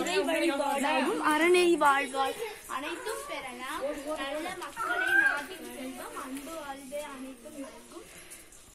இறை வழிபாடாகும் அரணை வாழ்வாள் அனைத்தும் பெறலாம். நல்ல மக்களை நாட்டின் செல்வம் அன்பு வாழ்வே அனைத்தும்